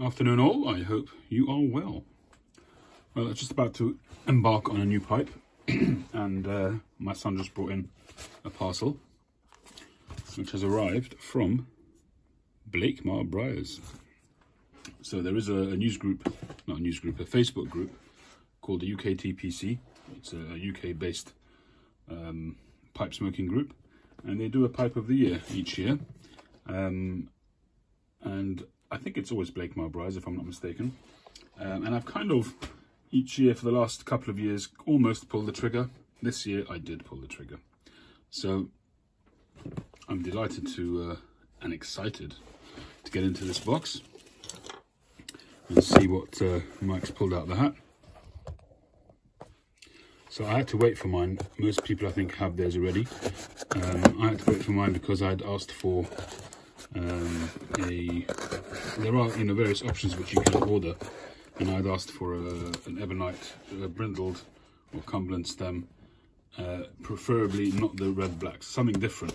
Afternoon all, I hope you are well. Well, I'm just about to embark on a new pipe and uh, my son just brought in a parcel which has arrived from Blakemar Briars. So there is a, a, news group, not a news group, a Facebook group called the UKTPC. It's a UK based um, pipe smoking group and they do a pipe of the year each year. Um, and I think it's always Blakemar Briars if I'm not mistaken. Um, and I've kind of each year for the last couple of years almost pulled the trigger. This year I did pull the trigger. So I'm delighted to uh, and excited to get into this box and see what uh, Mike's pulled out of the hat. So I had to wait for mine. Most people I think have theirs already. Um, I had to wait for mine because I'd asked for um, a there are you know various options which you can order. And I'd asked for a, an ebonite a brindled or Cumberland stem uh, preferably not the red blacks something different.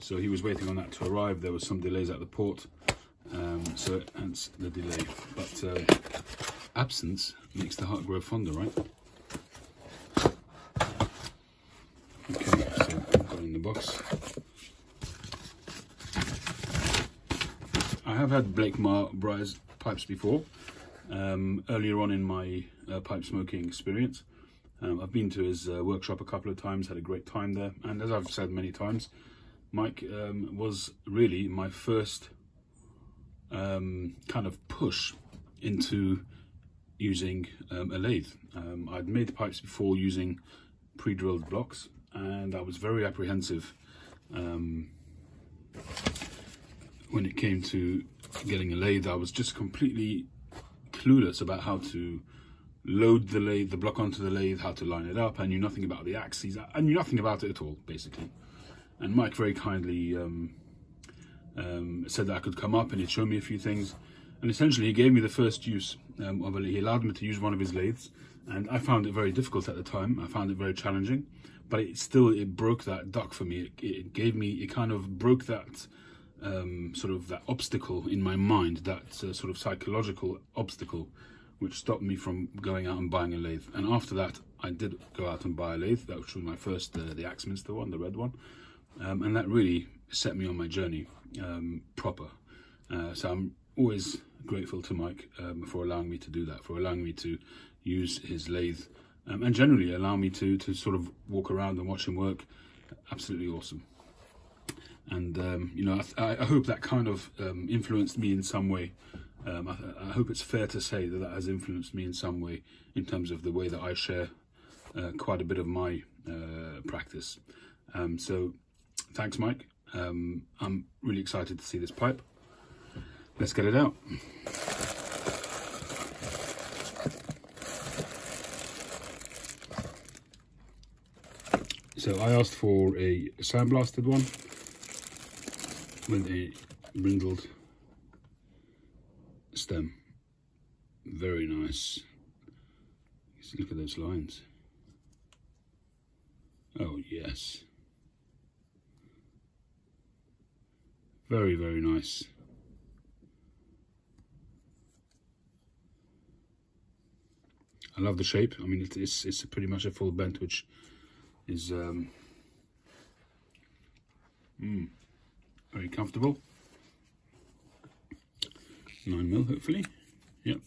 So he was waiting on that to arrive. There were some delays at the port um, so hence the delay. But uh, absence makes the heart grow fonder right? Okay so I've got in the box I have had Blakemar Briars pipes before, um, earlier on in my uh, pipe smoking experience. Um, I've been to his uh, workshop a couple of times, had a great time there. And as I've said many times, Mike um, was really my first um, kind of push into using um, a lathe. Um, I'd made pipes before using pre-drilled blocks and I was very apprehensive when it came to getting a lathe, I was just completely clueless about how to load the lathe, the block onto the lathe, how to line it up. I knew nothing about the axes. I knew nothing about it at all, basically. And Mike very kindly um, um, said that I could come up and he'd show me a few things. And essentially, he gave me the first use um, of a lathe. He allowed me to use one of his lathes, and I found it very difficult at the time. I found it very challenging, but it still it broke that duck for me. It, it gave me it kind of broke that um, sort of that obstacle in my mind, that uh, sort of psychological obstacle, which stopped me from going out and buying a lathe. And after that, I did go out and buy a lathe. That was my first, uh, the Axminster one, the red one. Um, and that really set me on my journey um, proper. Uh, so I'm always grateful to Mike um, for allowing me to do that, for allowing me to use his lathe um, and generally allow me to, to sort of walk around and watch him work. Absolutely awesome and um, you know I, I, hope that kind of um, influenced me in some way. Um, I, I, hope it's fair to say that that has influenced me in some way in terms of the way that I share uh, quite a bit of my uh, practice. Um, so thanks Mike. Um, I'm really excited to see this pipe. Let's get it out. So I asked for a sandblasted one with brindled stem. Very nice. Look at those lines. Oh yes. Very, very nice. I love the shape. I mean, it's it's pretty much a full bent, which is um, mm, very comfortable. Nine mil, hopefully. Yep.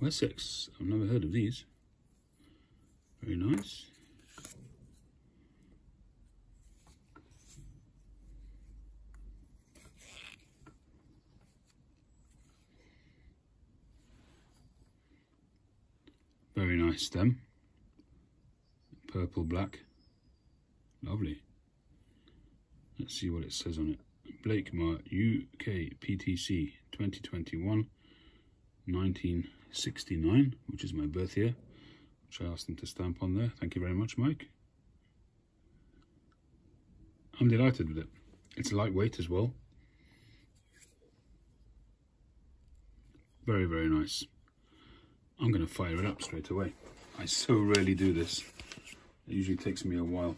Wessex. I've never heard of these. Very nice. Very nice stem. Purple black. Lovely. Let's see what it says on it. Blake Blakemar UK PTC 2021 1969, which is my birth year, which I asked them to stamp on there. Thank you very much, Mike. I'm delighted with it. It's lightweight as well. Very, very nice. I'm going to fire it up straight away. I so rarely do this. It usually takes me a while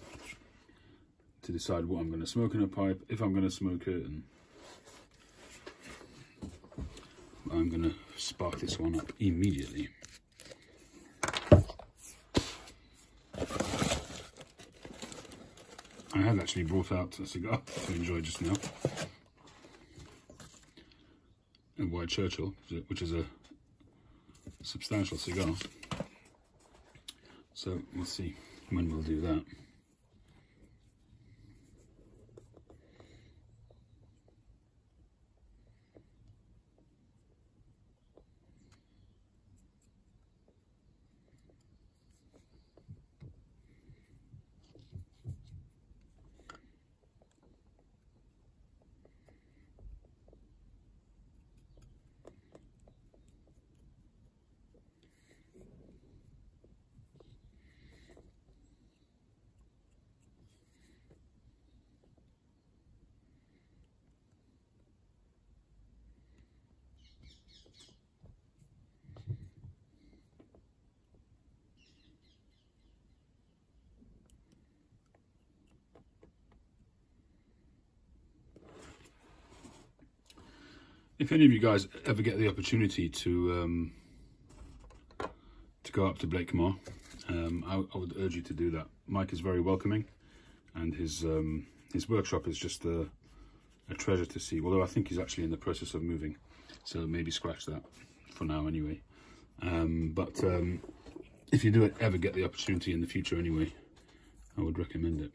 to decide what I'm going to smoke in a pipe, if I'm going to smoke it. And I'm going to spark this one up immediately. I have actually brought out a cigar to enjoy just now. A White Churchill, which is a substantial cigar. So we'll see when we'll do that. If any of you guys ever get the opportunity to um, to go up to Blakemar, um, I, I, would urge you to do that. Mike is very welcoming, and his um, his workshop is just a, a treasure to see. Although I think he's actually in the process of moving, so maybe scratch that for now anyway. Um, but um, if you do ever get the opportunity in the future anyway, I would recommend it.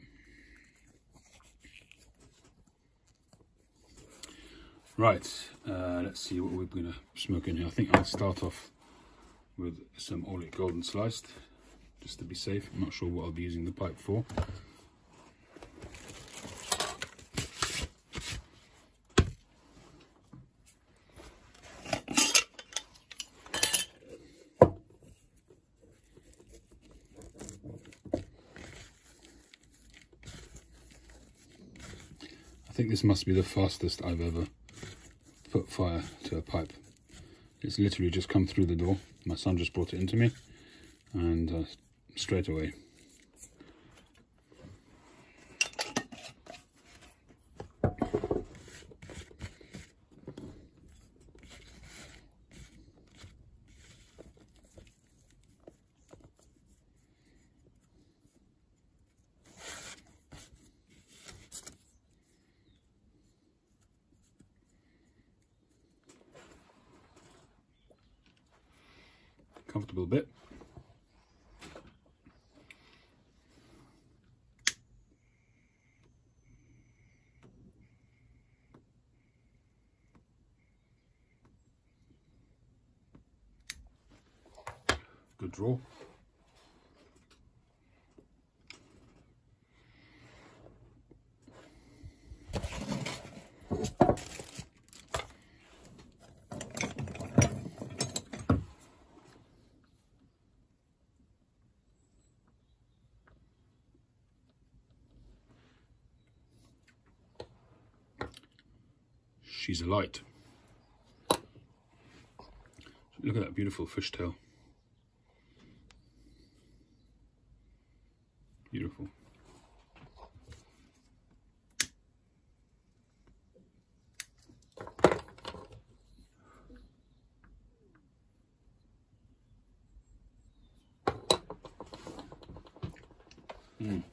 Right, uh, let's see what we're going to smoke in here. I think I'll start off with some Orlik Golden Sliced, just to be safe. I'm not sure what I'll be using the pipe for. I think this must be the fastest I've ever put fire to a pipe. It's literally just come through the door. My son just brought it into me and uh, straight away comfortable bit. Good draw. She's a light. Look at that beautiful fishtail. Beautiful. Mm.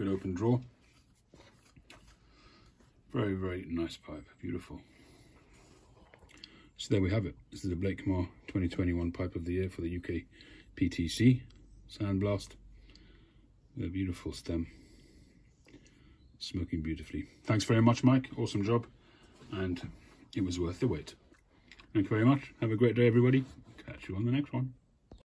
Good open draw. Very, very nice pipe, beautiful. So there we have it. This is the Blakemar 2021 Pipe of the Year for the UK PTC Sandblast. A beautiful stem, smoking beautifully. Thanks very much, Mike. Awesome job, and it was worth the wait. Thank you very much. Have a great day, everybody. Catch you on the next one.